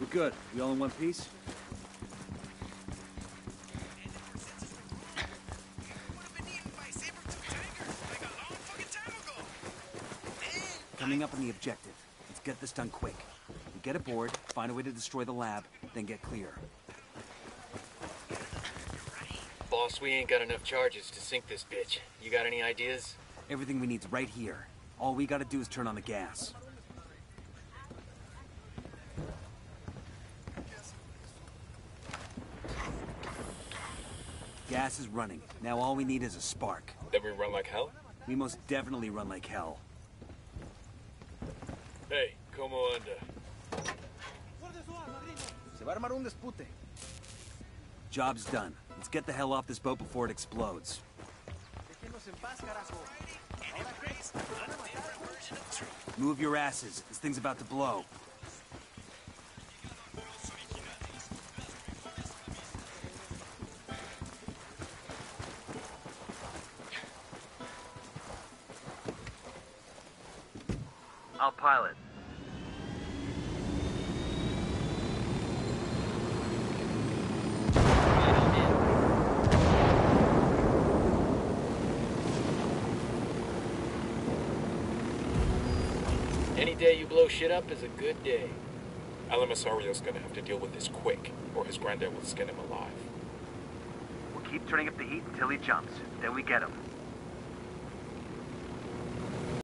We're good. We all in one piece? Coming up on the objective. Let's get this done quick. We get aboard, find a way to destroy the lab, then get clear. Boss, we ain't got enough charges to sink this bitch. You got any ideas? Everything we need's right here. All we gotta do is turn on the gas. Gas is running. Now all we need is a spark. Then we run like hell? We most definitely run like hell. Hey, como anda? Se va a armar un dispute. Job's done. Let's get the hell off this boat before it explodes. Déjenos en paz, carajo. ¿Ahora qué? ¿Van a matar? Move your asses. This thing's about to blow. I'll pilot. Any day you blow shit up is a good day. Alamasario's gonna have to deal with this quick, or his granddad will skin him alive. We'll keep turning up the heat until he jumps. Then we get him.